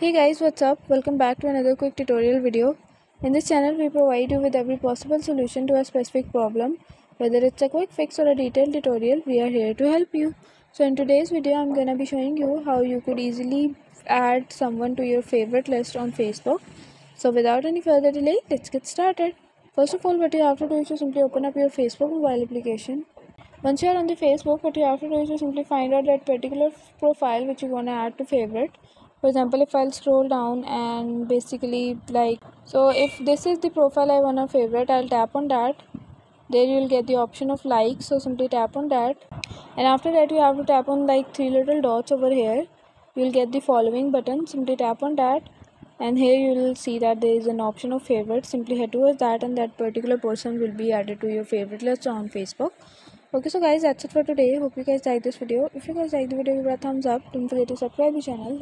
Hey guys, what's up? Welcome back to another quick tutorial video. In this channel, we provide you with every possible solution to a specific problem. Whether it's a quick fix or a detailed tutorial, we are here to help you. So in today's video, I'm gonna be showing you how you could easily add someone to your favorite list on Facebook. So without any further delay, let's get started. First of all, what you have to do is to simply open up your Facebook mobile application. Once you are on the Facebook, what you have to do is to simply find out that particular profile which you want to add to favorite for example if i'll scroll down and basically like so if this is the profile i want to favorite i'll tap on that. There you'll get the option of like so simply tap on that. And after that you have to tap on like three little dots over here. You'll get the following button simply tap on that. And here you will see that there is an option of favorite simply head towards that and that particular person will be added to your favorite list on facebook. Okay so guys that's it for today. Hope you guys like this video. If you guys like the video give it a thumbs up. Don't forget to subscribe the channel